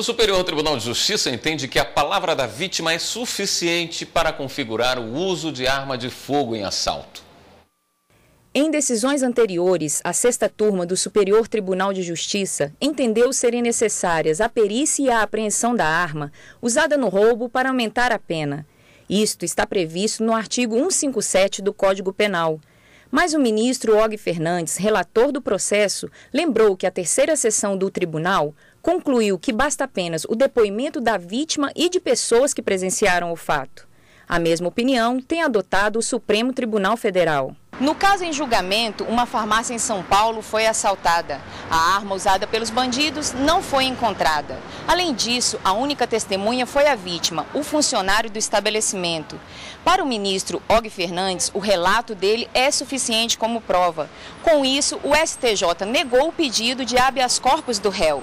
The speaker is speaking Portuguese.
O Superior Tribunal de Justiça entende que a palavra da vítima é suficiente para configurar o uso de arma de fogo em assalto. Em decisões anteriores, a sexta turma do Superior Tribunal de Justiça entendeu serem necessárias a perícia e a apreensão da arma usada no roubo para aumentar a pena. Isto está previsto no artigo 157 do Código Penal. Mas o ministro Og Fernandes, relator do processo, lembrou que a terceira sessão do tribunal concluiu que basta apenas o depoimento da vítima e de pessoas que presenciaram o fato. A mesma opinião tem adotado o Supremo Tribunal Federal. No caso em julgamento, uma farmácia em São Paulo foi assaltada. A arma usada pelos bandidos não foi encontrada. Além disso, a única testemunha foi a vítima, o funcionário do estabelecimento. Para o ministro Og Fernandes, o relato dele é suficiente como prova. Com isso, o STJ negou o pedido de habeas corpus do réu.